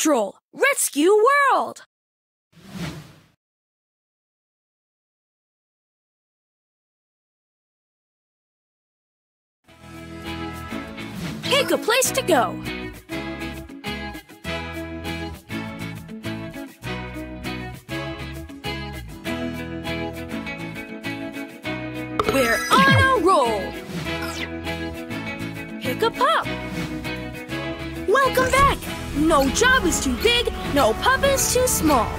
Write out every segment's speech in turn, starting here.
Patrol! Rescue World! Pick a place to go. No job is too big, no pup is too small.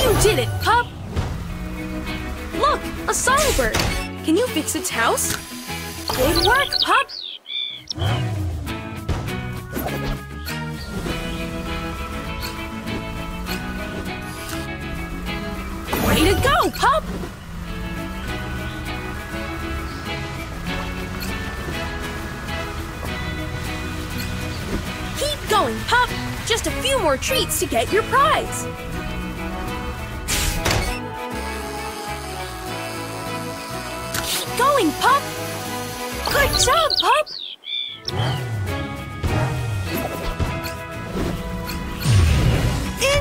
You did it, pup. Look, a songbird. Can you fix its house? Good work, pup. Way to go, pup! Just a few more treats to get your prize! Keep going, pup! Good job, pup!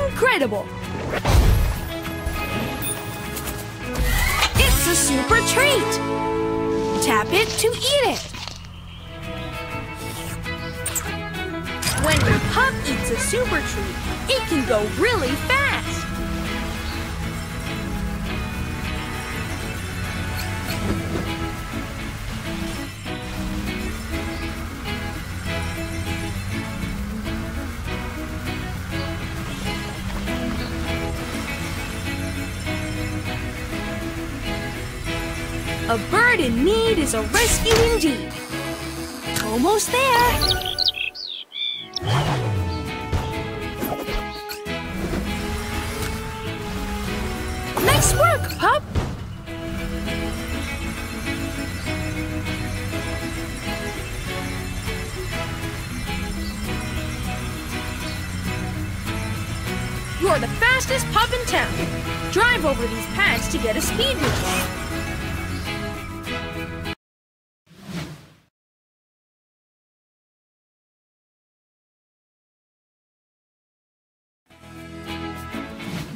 Incredible! It's a super treat! Tap it to eat it! When your pup eats a super treat, it can go really fast! A bird in need is a rescue indeed. Almost there. Fastest pup in town. Drive over these pads to get a speed boost.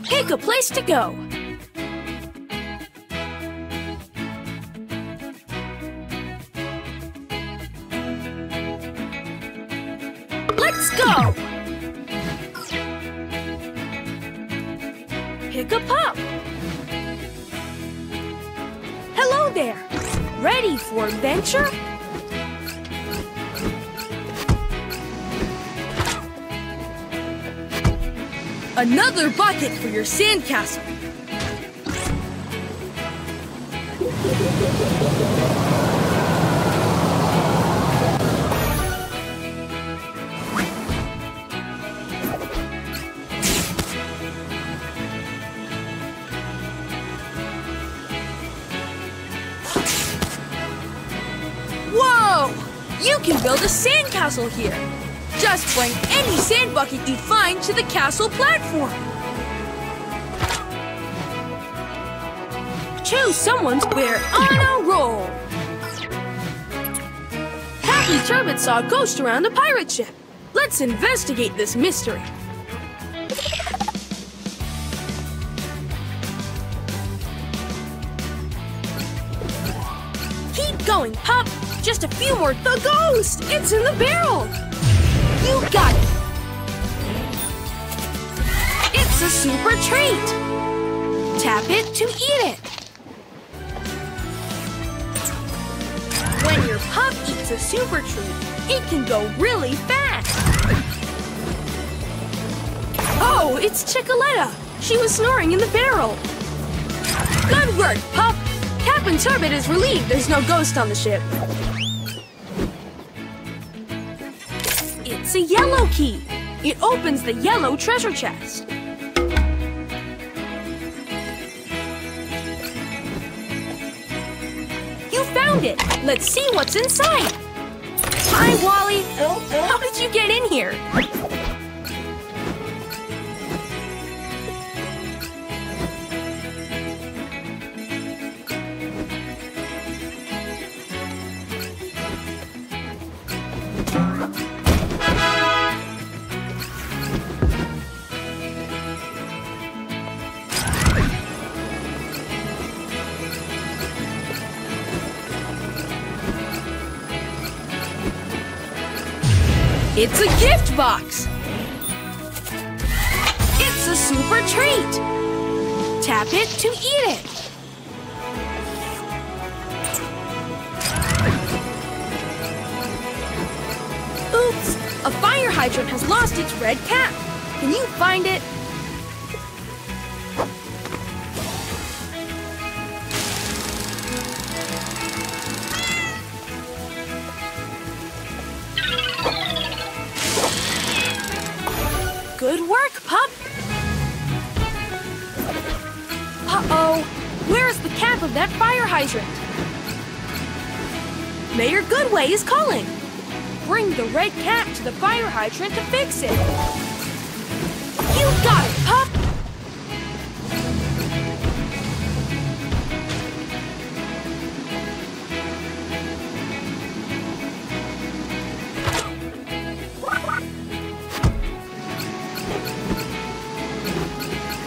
Pick a place to go. Pick a pup. Hello there. Ready for adventure? Another bucket for your sandcastle. A sandcastle here. Just bring any sand bucket you find to the castle platform. Choose someone's we're on a roll. Happy Turbot saw a ghost around a pirate ship. Let's investigate this mystery. Keep going, pup. Just a few more. The ghost! It's in the barrel. You got it! It's a super treat! Tap it to eat it! When your pup eats a super treat, it can go really fast! Oh, it's Chickaletta! She was snoring in the barrel! Good work, pup! Captain Turbot is relieved there's no ghost on the ship. It's a yellow key. It opens the yellow treasure chest. You found it. Let's see what's inside. Hi, Wally. How did you get in here? It's a gift box! It's a super treat! Tap it to eat it! Oops! A fire hydrant has lost its red cap! Can you find it? Of that fire hydrant? Mayor Goodway is calling! Bring the red cap to the fire hydrant to fix it! You got it, pup!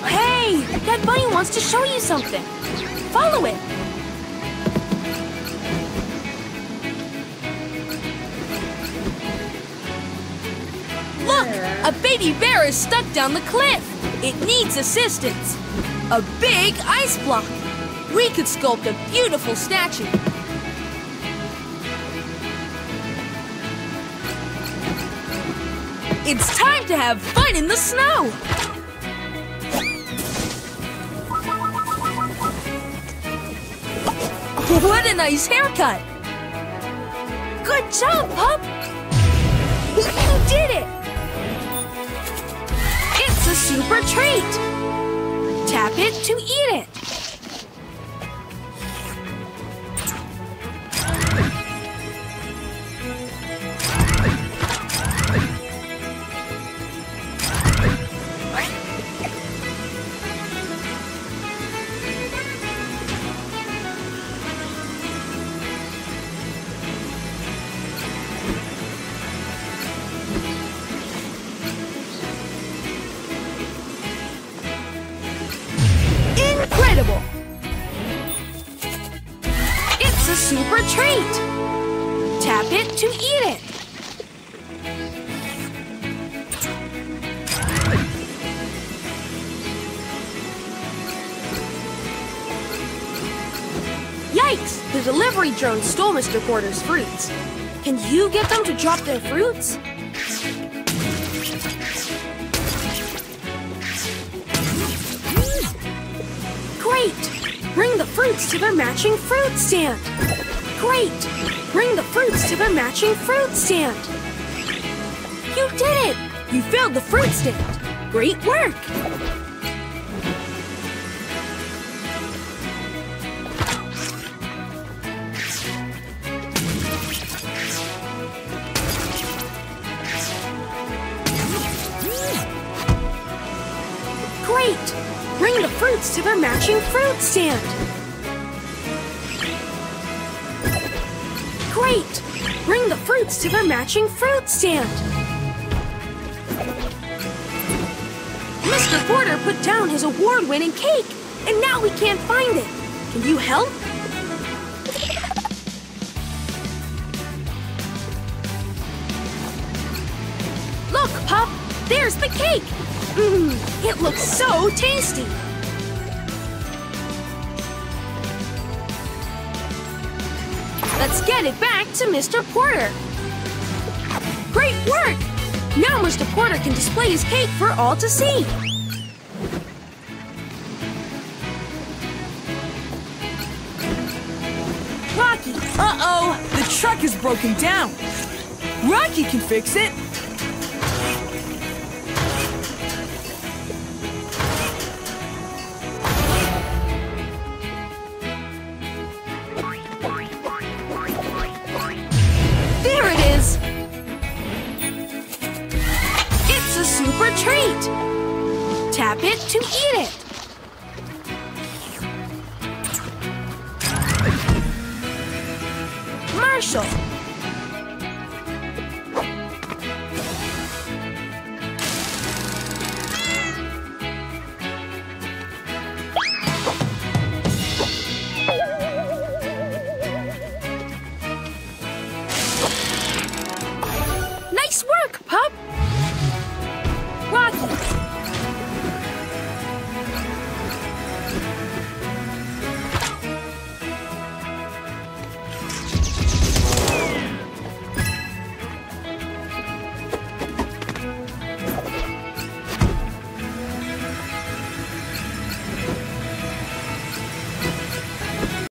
Hey! That bunny wants to show you something! Follow it! Look! A baby bear is stuck down the cliff! It needs assistance! A big ice block! We could sculpt a beautiful statue! It's time to have fun in the snow! What a nice haircut! Good job, pup! You did it! It's a super treat! Tap it to eat it! Incredible! It's a super treat! Tap it to eat it! Yikes! The delivery drone stole Mr. Porter's fruits. Can you get them to drop their fruits? Great! Bring the fruits to their matching fruit stand. Great! Bring the fruits to their matching fruit stand. You did it! You filled the fruit stand. Great work! Bring the fruits to their matching fruit stand. Great! Bring the fruits to their matching fruit stand. Mr. Porter put down his award-winning cake, and now we can't find it. Can you help? Look, Pup! There's the cake! Mmm, it looks so tasty! Let's get it back to Mr. Porter! Great work! Now Mr. Porter can display his cake for all to see! Rocky! Uh-oh! The truck is broken down! Rocky can fix it! To eat it!